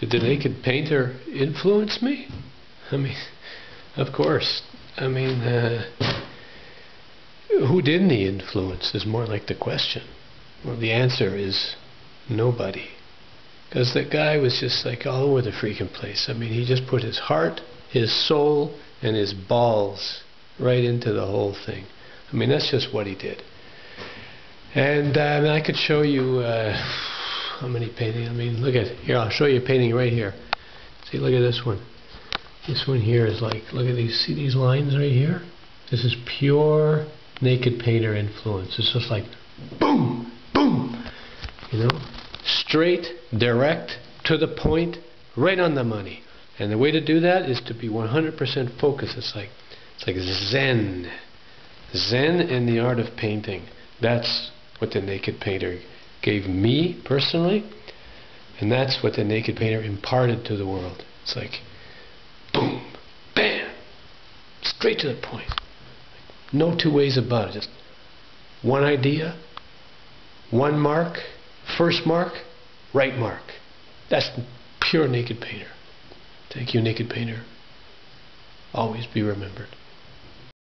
Did the naked painter influence me? I mean, of course. I mean, uh, who didn't he influence is more like the question. Well, the answer is nobody. Because that guy was just like all over the freaking place. I mean, he just put his heart, his soul, and his balls right into the whole thing. I mean, that's just what he did. And uh, I, I could show you uh, how many paintings. I mean, look at here. I'll show you a painting right here. See, look at this one. This one here is like, look at these. See these lines right here? This is pure naked painter influence. It's just like boom, boom. You know, straight, direct, to the point, right on the money. And the way to do that is to be 100% focused. It's like it's like Zen. Zen in the art of painting. That's what the naked painter gave me personally, and that's what the naked painter imparted to the world. It's like boom, bam, straight to the point. No two ways about it. Just one idea, one mark, first mark, right mark. That's pure naked painter. Thank you, naked painter. Always be remembered.